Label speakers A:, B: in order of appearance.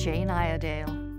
A: Jane Iredale.